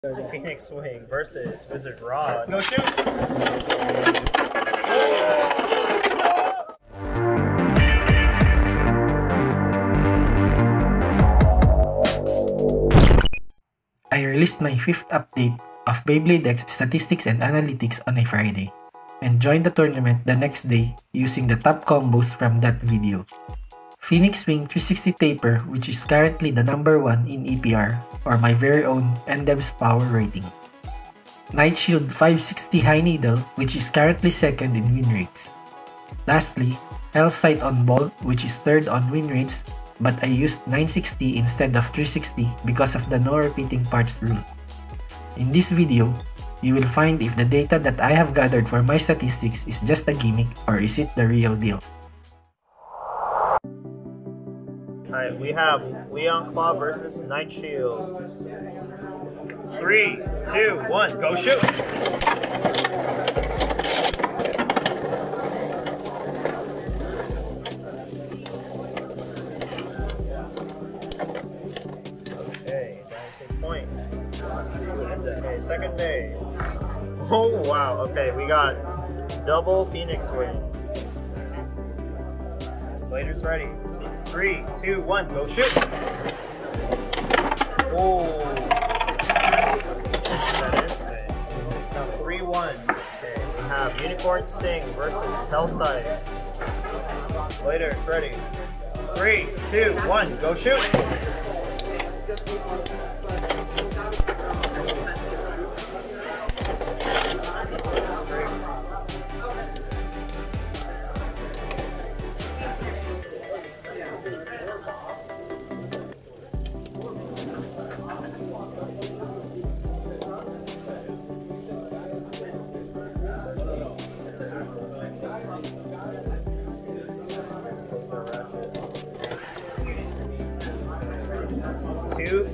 Phoenix Wing versus Wizard Rod. Go shoot! I released my fifth update of Beyblade X statistics and analytics on a Friday, and joined the tournament the next day using the top combos from that video. Phoenix Wing 360 Taper which is currently the number 1 in EPR or my very own ENDEV's power rating. Knight Shield 560 High Needle which is currently second in win rates. Lastly, Hells Scythe on Ball which is third on win rates but I used 960 instead of 360 because of the no repeating parts rule. In this video, you will find if the data that I have gathered for my statistics is just a gimmick or is it the real deal. Alright, we have Leon Claw versus Knight Shield. Three, two, one, go shoot! Okay, that's a point. Okay, second day. Oh wow, okay, we got double Phoenix wins. Later's ready. Three, two, one, go shoot! Oh. That is it. It's now 3 1. Okay, we have Unicorn Sting versus Hells Scythe. Later, it's ready. Three, two, one, go shoot!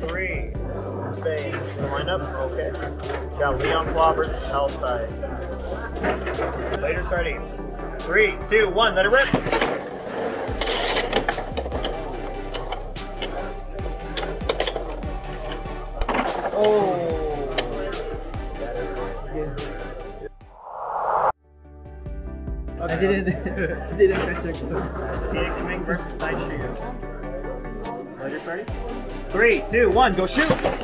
Three. Space. The lineup? Okay. Got Leon versus Hells Scythe. Later's ready. Three, two, one, let it rip! Oh! That is it. I didn't, I didn't press circle. Phoenix Wing versus. Later's ready? Three, two, one, go shoot!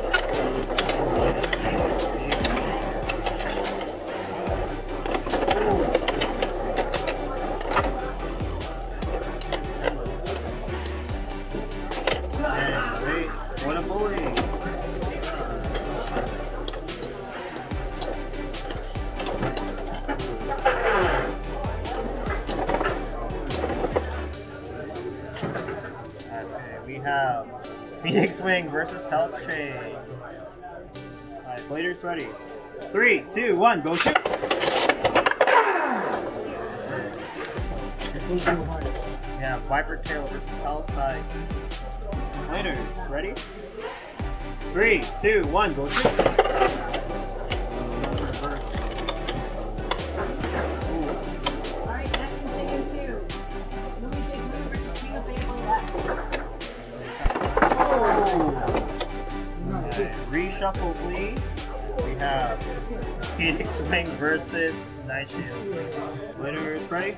Phoenix Wing versus Hell's Chain. Alright, Blader's ready. Three, two, one, go shoot! Yeah, Viper Tail versus Hell's Scythe. Blader's ready. Three, two, one, go shoot! Reshuffle, please. We have Phoenix Wing versus Knight Shield. Winners ready?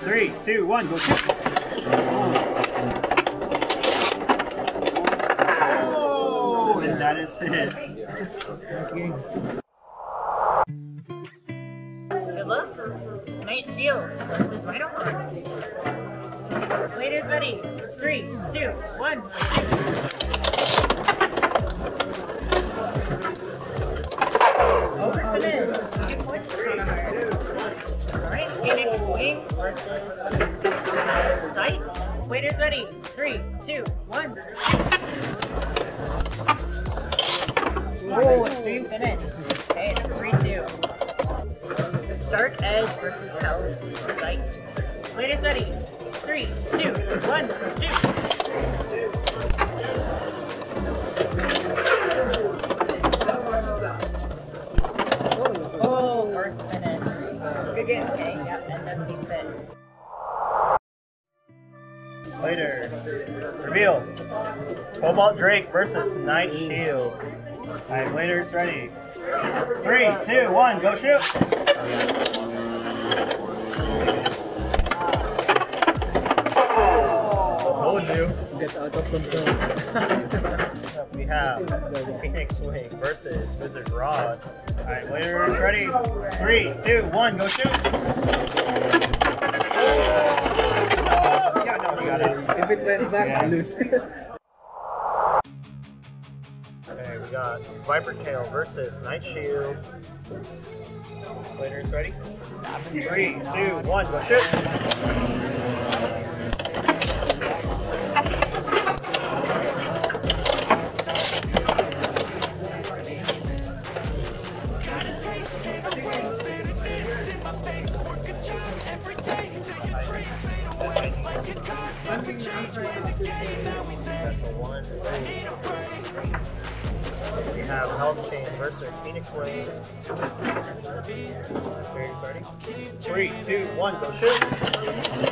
Three, two, one, go shoot! Oh, and that is it. Good luck. Knight Shield versus Rhinohorn. Later's ready. Three, two, one. Waiter's ready. Three, two, one. Oh, extreme finish. Okay, 3 2. Shark Edge versus Hell's Scythe. Latest ready. Three, two, one, shoot. Good game. Okay, yep, and then team fit. Later. Reveal. Cobalt Drake versus Knight Shield. Alright, Bladers, ready. Three, two, one, go shoot! Told you. Get out of control. We have Phoenix Wing versus Wizard Rod. Alright, Bladers, ready. Three, two, one, go shoot! Oh, yeah, no, you got it. If it went back, Yeah. I lose. Okay, we got Viper Tail versus Knight Shield. Players ready? Three, two, one, go shoot! We have Health Hells Scythe versus Phoenix ready? Three, two, one, go shoot!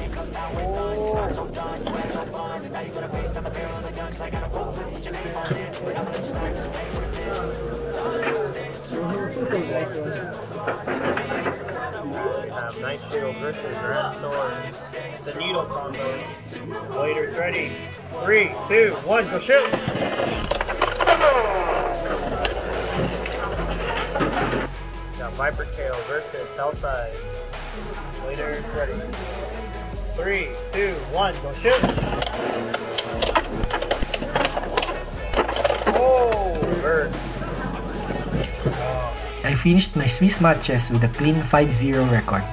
Shield versus Dran Sword. The needle combo. Waiters ready. Three, two, one, go shoot! Got Viper Tail versus Hells Scythe. Waiters ready. Three, two, one, go shoot! Oh. I finished my Swiss matches with a clean 5-0 record.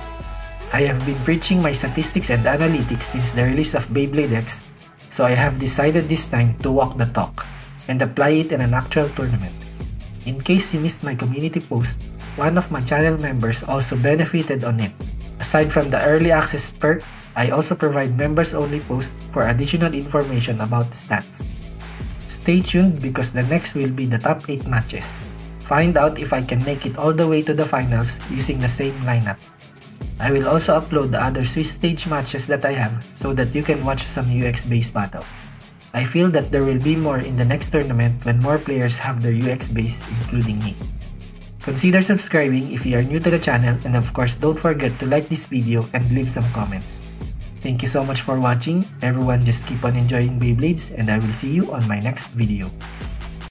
I have been preaching my statistics and analytics since the release of Beyblade X, so I have decided this time to walk the talk and apply it in an actual tournament. In case you missed my community post, one of my channel members also benefited on it. Aside from the early access perk, I also provide members only posts for additional information about the stats. Stay tuned because the next will be the top 8 matches. Find out if I can make it all the way to the finals using the same lineup. I will also upload the other Swiss stage matches that I have so that you can watch some UX based battle. I feel that there will be more in the next tournament when more players have their UX base including me. Consider subscribing if you are new to the channel and of course don't forget to like this video and leave some comments. Thank you so much for watching, everyone just keep on enjoying Beyblades and I will see you on my next video.